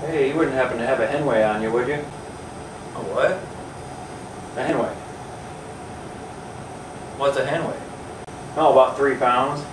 Hey, you wouldn't happen to have a Henway on you, would you? A what? A Henway. What's a Henway? Oh, about three pounds.